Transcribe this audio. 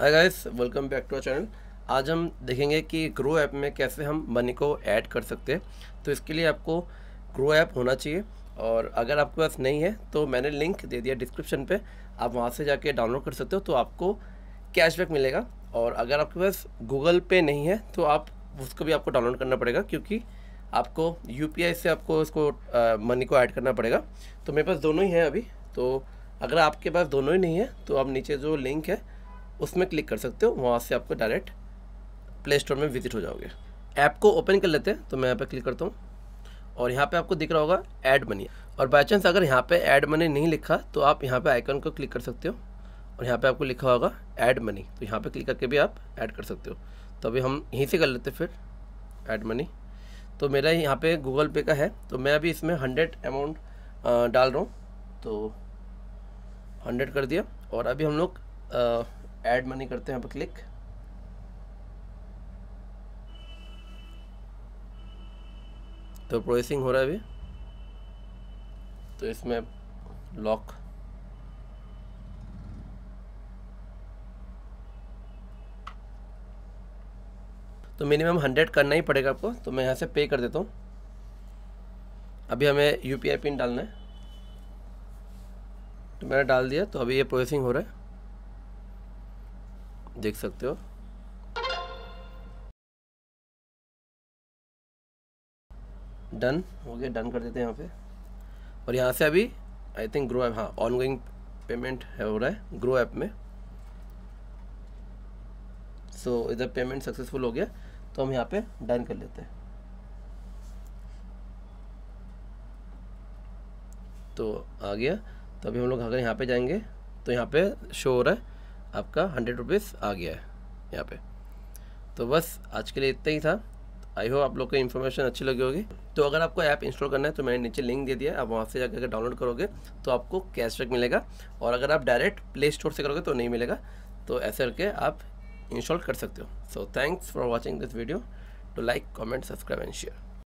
Hi guys welcome back to our channel आज हम देखेंगे कि ग्रो ऐप में कैसे हम मनी को ऐड कर सकते हैं। तो इसके लिए आपको ग्रो ऐप होना चाहिए और अगर आपके पास नहीं है तो मैंने लिंक दे दिया डिस्क्रिप्शन पे। आप वहाँ से जाके डाउनलोड कर सकते हो तो आपको कैशबैक मिलेगा। और अगर आपके पास गूगल पे नहीं है तो आप उसको भी आपको डाउनलोड करना पड़ेगा, क्योंकि आपको यूपीआई से आपको उसको मनी को ऐड करना पड़ेगा। तो मेरे पास दोनों ही हैं अभी। तो अगर आपके पास दोनों ही नहीं है तो आप नीचे जो लिंक है उसमें क्लिक कर सकते हो, वहाँ से आपको डायरेक्ट प्ले स्टोर में विज़िट हो जाओगे। ऐप को ओपन कर लेते हैं तो मैं यहाँ पर क्लिक करता हूँ। और यहाँ पे आपको दिख रहा होगा ऐड मनी और बाई चांस अगर यहाँ पे ऐड मनी नहीं लिखा तो आप यहाँ पे आइकन को क्लिक कर सकते हो। और यहाँ पे आपको लिखा होगा ऐड मनी तो यहाँ पे क्लिक करके भी आप ऐड कर सकते हो। तो अभी हम यहीं से कर लेते फिर ऐड मनी तो मेरा यहाँ पे गूगल पे का है। तो मैं अभी इसमें हंड्रेड अमाउंट डाल रहा हूँ। तो हंड्रेड कर दिया। और अभी हम लोग ऐड मनी करते हैं यहाँ पर क्लिक तो प्रोसेसिंग हो रहा है अभी। तो इसमें लॉक तो मिनिमम हंड्रेड करना ही पड़ेगा आपको। तो मैं यहाँ से पे कर देता हूँ। अभी हमें यूपीआई पिन डालना है। तो मैंने डाल दिया तो अभी ये प्रोसेसिंग हो रहा है। देख सकते हो। डन हो गया डन कर देते हैं यहाँ पे। और यहाँ से अभी आई थिंक ग्रो ऐप हाँ ऑन गोइंग पेमेंट है हो रहा है ग्रो ऐप में। सो so, इधर पेमेंट सक्सेसफुल हो गया तो हम यहाँ पे डन कर लेते हैं। तो आ गया तो अभी हम लोग अगर यहाँ पे जाएँगे तो यहाँ पे शो हो रहा है। आपका हंड्रेड रुपीज़ आ गया है यहाँ पे। तो बस आज के लिए इतना ही था। आई होप आप लोग को इन्फॉर्मेशन अच्छी लगी होगी। तो अगर आपको ऐप इंस्टॉल करना है तो मैंने नीचे लिंक दे दिया आप वहाँ से जाकर डाउनलोड करोगे तो आपको कैशबैक मिलेगा। और अगर आप डायरेक्ट प्ले स्टोर से करोगे तो नहीं मिलेगा। तो ऐसे करके आप इंस्टॉल कर सकते हो। So thanks for watching this video to like comment subscribe and share